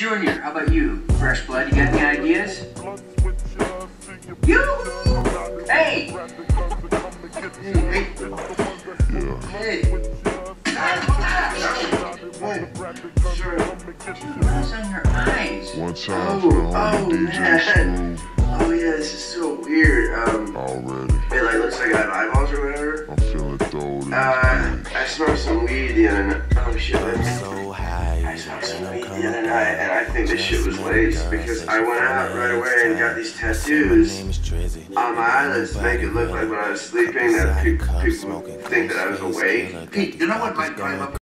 Junior, how about you? Fresh blood, you got any ideas? You! Hey! Hey! Hey! Sure. What's on your eyes? One time Oh, for the oh, DJ man. Oh yeah, this is so weird. Um, already. it like looks like I have eyeballs or whatever. I'm feeling throwed Uh, I smelled some weed the other night. Oh shit, I so high. smelled some weed the other and I think this shit was lace because I went out right away and got these tattoos on my eyelids to make it look like when I was sleeping that pe- people think that I was awake. Pete, you know what drive up